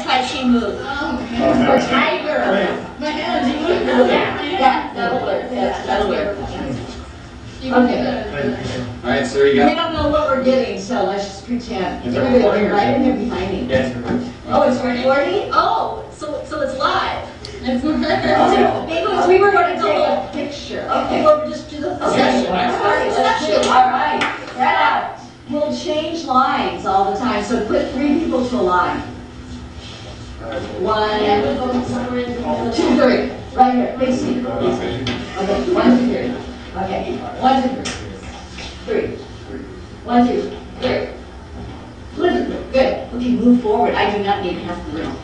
or Tai Chi move. Or tiger. My hands. Yeah, yeah, that'll work, yeah, that'll work. Okay. All right, so there you We go. don't know what we're getting, so let's just pretend. Is it Everybody, recording or right in there behind me. Yes. Oh, it's recording? Oh, so, so it's live. It's So Maybe we were gonna take a picture. Okay, well, we'll just do the Okay. session. All right, let's do it. All right, spread out. We'll change lines all the time, so put three people to a line. One, two, three, right here, facing. Okay, one, two, three. Okay, one, two, three. Three. One, two, three. Two, three. Good. Okay, move forward. I do not need half the room.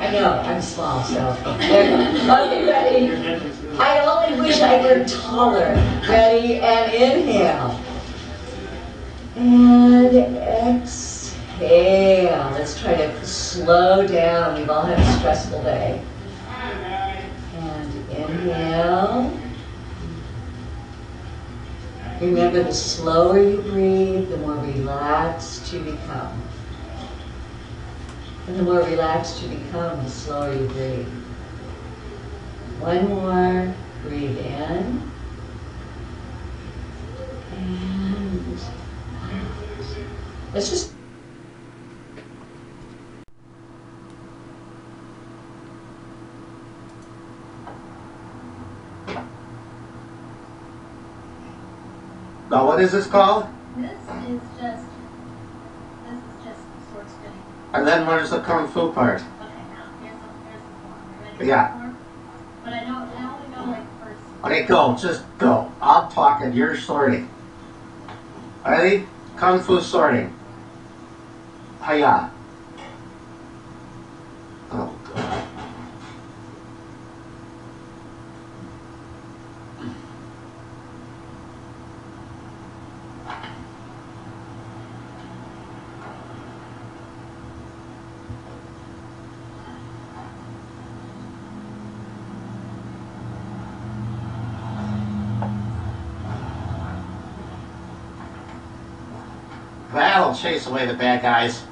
I know, I'm small, so. Okay, ready? I only wish I were taller. Ready, and inhale. And exhale. Let's try to slow down. We've all had a stressful day. And inhale. Remember, the slower you breathe, the more relaxed you become. And the more relaxed you become, the slower you breathe. One more. Breathe in. And out. Let's just Now, what is this called? This is just, this is just sword spinning. And then where's the kung fu part? Okay, now, here's the, here's the form. You ready for Yeah. the form? But I don't, I only know like the first. Okay, go. Just go. I'm talking. You're sorting. Ready? Kung fu sorting. Hiya. Oh, God. That'll chase away the bad guys.